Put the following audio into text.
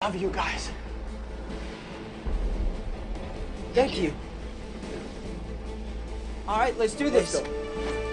Love you guys. Thank you. All right, let's do this. Let's.